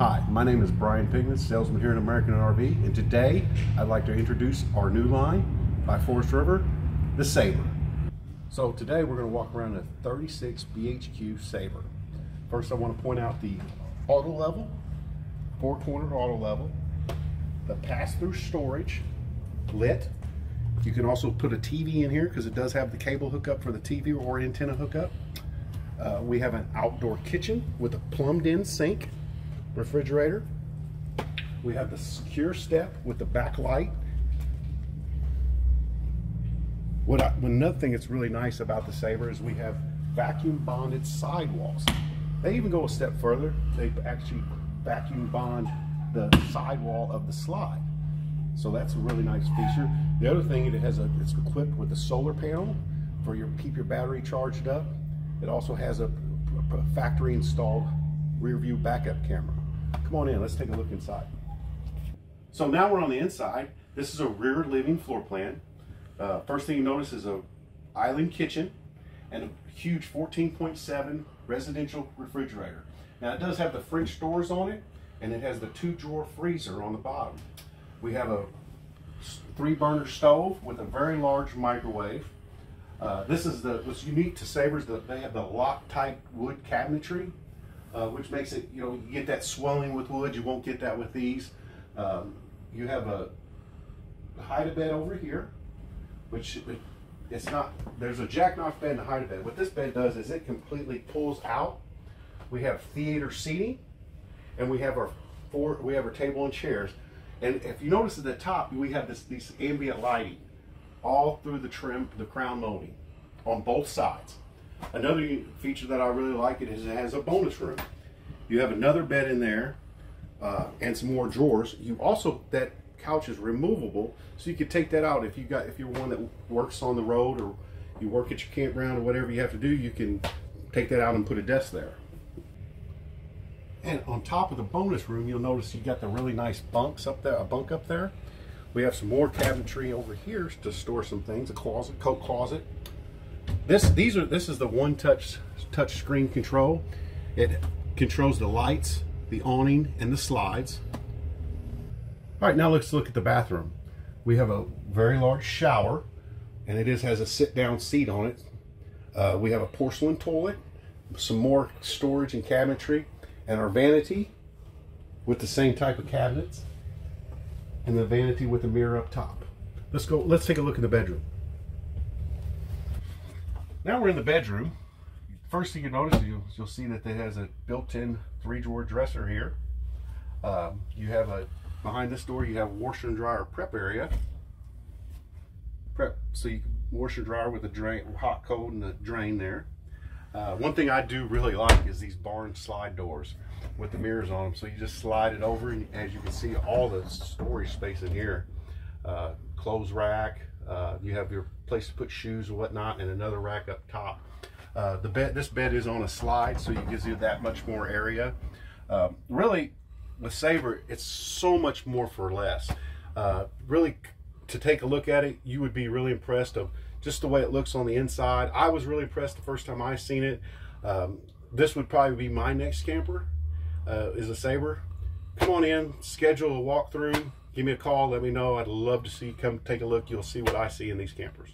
Hi, my name is Brian Pigman, salesman here at American RV, and today I'd like to introduce our new line by Forest River, the Sabre. So today we're going to walk around a 36 BHQ Sabre. First I want to point out the auto level, four corner auto level, the pass-through storage, lit. You can also put a TV in here because it does have the cable hookup for the TV or antenna hookup. Uh, we have an outdoor kitchen with a plumbed in sink refrigerator. We have the secure step with the backlight. What I, another thing that's really nice about the Sabre is we have vacuum bonded sidewalls. They even go a step further. They actually vacuum bond the sidewall of the slide. So that's a really nice feature. The other thing, it has a, it's equipped with a solar panel for your keep your battery charged up. It also has a, a factory installed rear view backup camera. Come on in, let's take a look inside. So now we're on the inside. This is a rear living floor plan. Uh, first thing you notice is a island kitchen and a huge 14.7 residential refrigerator. Now it does have the French doors on it and it has the two drawer freezer on the bottom. We have a three burner stove with a very large microwave. Uh, this is the what's unique to Sabres that they have the Loctite wood cabinetry uh, which makes it, you know, you get that swelling with wood. You won't get that with these. Um, you have a hide a bed over here, which it's not, there's a jackknife bed and a hide bed. What this bed does is it completely pulls out. We have theater seating and we have our four, we have our table and chairs. And if you notice at the top, we have this, these ambient lighting all through the trim, the crown molding on both sides. Another feature that I really like it is it has a bonus room. You have another bed in there uh, and some more drawers. You also, that couch is removable, so you could take that out if you got if you're one that works on the road or you work at your campground or whatever you have to do, you can take that out and put a desk there. And on top of the bonus room, you'll notice you got the really nice bunks up there, a bunk up there. We have some more cabinetry over here to store some things, a closet, coat closet. This these are this is the one touch touch screen control. It controls the lights, the awning, and the slides. All right, now let's look at the bathroom. We have a very large shower, and it is has a sit-down seat on it. Uh, we have a porcelain toilet, some more storage and cabinetry, and our vanity with the same type of cabinets, and the vanity with the mirror up top. Let's go. Let's take a look at the bedroom. Now we're in the bedroom. First thing you notice, you'll, you'll see that it has a built-in three-drawer dresser here. Um, you have a, behind this door, you have a washer and dryer prep area. Prep, so you can wash and dryer with a drain, hot, cold, and a drain there. Uh, one thing I do really like is these barn slide doors with the mirrors on them. So you just slide it over, and as you can see, all the storage space in here. Uh, clothes rack, uh, you have your place to put shoes and whatnot, and another rack up top. Uh, the bed, this bed is on a slide, so it gives you that much more area. Uh, really, with Sabre, it's so much more for less. Uh, really, to take a look at it, you would be really impressed of just the way it looks on the inside. I was really impressed the first time I seen it. Um, this would probably be my next camper, uh, is a Sabre. Come on in, schedule a walkthrough, give me a call, let me know. I'd love to see you come take a look. You'll see what I see in these campers.